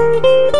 Música